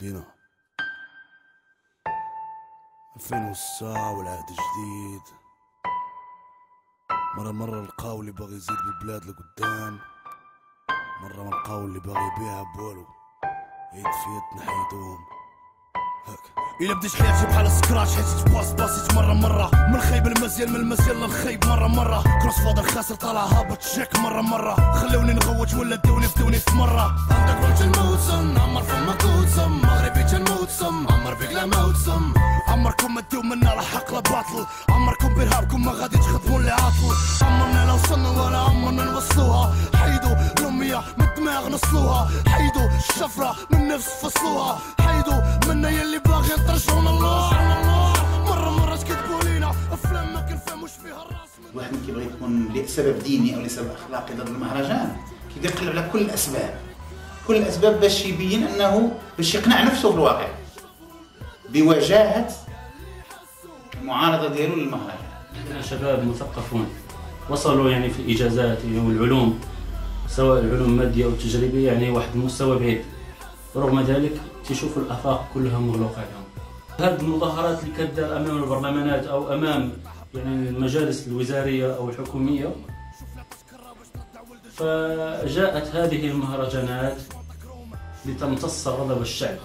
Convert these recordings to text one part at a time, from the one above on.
دينا. 2009 والعهد جديد. مرة مرة لقاو اللي باغي يزيد بالبلاد لقدام. مرة ما لقاو اللي باغي يبيعها بوالو. عيد فيتنا حيدوهم هاك إلا بديت حياتي بحال سكراش حيت باس باسيت مرة مرة. من الخيب المزيان من المزيان للخيب مرة مرة. كروس فاضل خاسر طالع هابط شيك مرة مرة. خلوني نغوت ولا دوني فدوني في مرة. عندك روج الموسم عمر فما كوتسم مغربي تنموتسم عمر بيك لا موتسم عمركم ما منا لا حق لا باطل. عمركم بارهابكم ما غادي تخدموا اللي عاطل. عمرنا لا وصلنا ولا عمرنا نوصلوها. حيدوا الاميه من الدماغ نصلوها. حيدوا الشفرة من النفس فصلوها. حيدوا لسبب ديني أو لسبب أخلاقي ضد المهرجان. كيبدا يقلب على كل الأسباب. كل الأسباب باش يبين أنه باش يقنع نفسه في الواقع بوجاهة المعارضة ديالو للمهرجان. عندنا شباب مثقفون وصلوا يعني في الإجازات والعلوم سواء العلوم المادية أو التجريبية يعني واحد المستوى بعيد. رغم ذلك تشوفوا الآفاق كلها مغلوقه لهم هذه المظاهرات اللي كدار أمام البرلمانات أو أمام يعني المجالس الوزارية أو الحكومية. فجاءت هذه المهرجانات لتمتص غضب الشعب.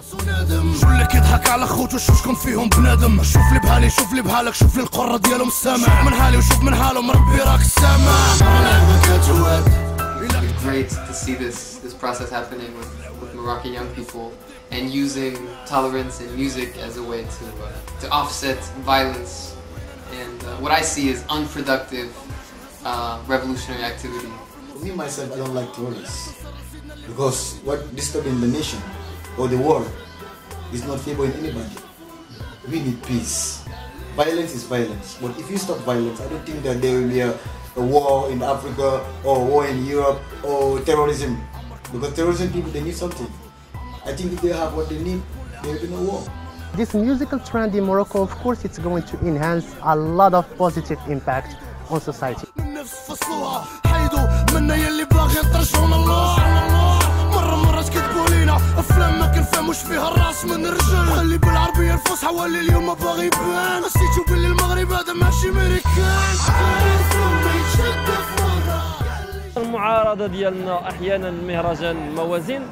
شو اللي كيضحك على خوته شوف شكون فيهم بنادم. شوف لي بحالي شوف لي بحالك شوف لي القرة ديالهم السامع. من حالي وشوف من حالهم ربي راك السامع. كتواد great to see this this process happening with, with Moroccan young people and using tolerance and music as a way to uh, to offset violence and uh, what I see is unproductive uh, revolutionary activity. For Me myself, I don't like terrorists because what disturbing the nation or the world is not favoring anybody. We need peace. Violence is violence, but if you stop violence, I don't think that there will be a, a war in Africa or war in Europe or terrorism. Because terrorism people they need something. I think if they have what they need, there will be no war. This musical trend in Morocco, of course, it's going to enhance a lot of positive impact on society. فيها الراس من خلي بالعربية الفصحى اليوم باغي يبان نسيتو باللي المغرب هذا ماشي المعارضة ديالنا أحيانا المهرجان الموازين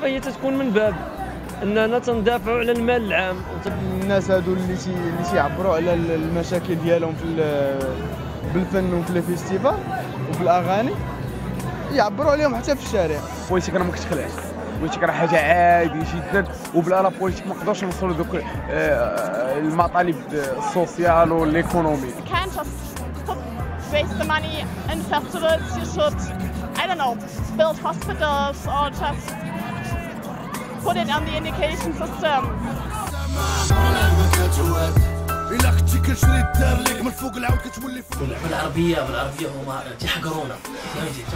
فهي تتكون من باب إننا تندافعوا على المال العام. الناس هادو اللي تي اللي تيعبروا على ال- المشاكل ديالهم في ال- بالفن وفي ال festival وفي الأغاني يعبروا عليهم حتى في الشارع. politique راه ما كتخلعش politique راه حاجة عادي جدا. وبلا la politique ما نقدروش نوصلوا دوك آه، المطالب ال social وال économie. Waste the money in festivals. You should, I don't know, build hospitals or just put it on the education system. الا الدار ليك من فوق العود كتولي فوق بالعربيه بالعربيه هما تيحقرونا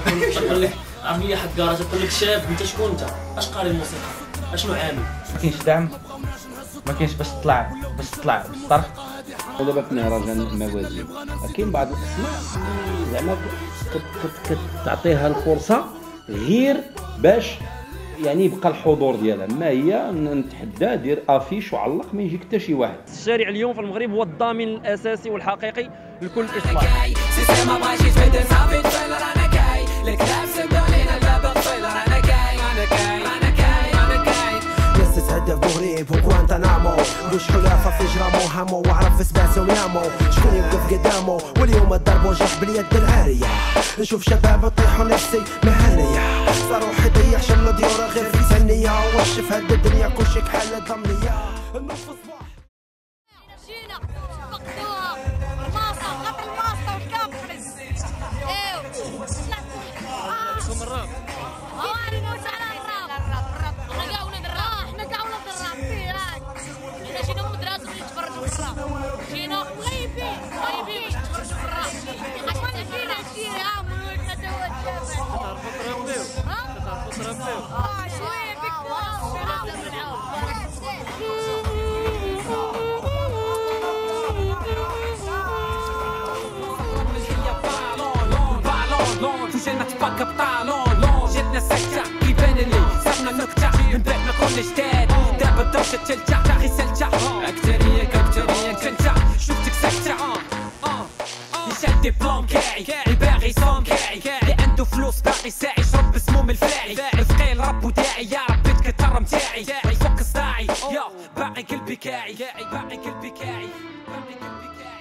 فهمتي تقول لك عربيه حقاره تقول لك شاب انت شكون انت اش قاري الموسيقى اشنو عامل ما كاينش دعم ما كاينش باش تطلع باش تطلع بالطرف ودابا في مهرجان الموازين كاين بعض الأسماء زعما كت- كت- كتعطيها الفرصه غير باش يعني يبقى الحضور ديالها. ما هي؟ نتحدى دير affiche وعلق ما يجيك حتى شي واحد. الشارع اليوم في المغرب هو الضامن الأساسي والحقيقي لكل اصلاح حلافة في جرامو هامو وعرف ويامو شكون يوقف قدامو واليوم الضرب وجرح باليد العارية نشوف شباب يطيحوا نفسي مهنية ثانية وشف هاد الدنيا كلشي كحالة ضمنية. النص صباح جينا. فقدوها. الماصة قطع الماصة والكابرس ايوا شكون الراب؟ أنا نوسع على الراب. الراب إحنا كاع ولاد الراب إحنا كاع ولاد الراب فيه هاك إحنا جينا مدرسة باش نتفرجوا في الراب. جينا غايبين غايبين باش نتفرجوا في الراب. اش جينا كثير ها من ولدنا توا الشباب ها؟ شوية بك توجي نتبقى بطالون لون جبنا سكتة كيبان لي صرنا نكتة. من ما كنا جداد دابا تقدرش تلجع تا غير سلجع أكترية كابترية كنتا شفتك سكتة. يشد دي بلان كاعي الباغي صون كاعي. اللي عنده فلوس باقي ساعي يشرب بسموم الفاعي. ثقيل رب وداعي يا ربي تكتر متاعي فك صداعي. يا باقي قلبي كاعي. باقي قلبي كاعي. باقي قلبي كاعي.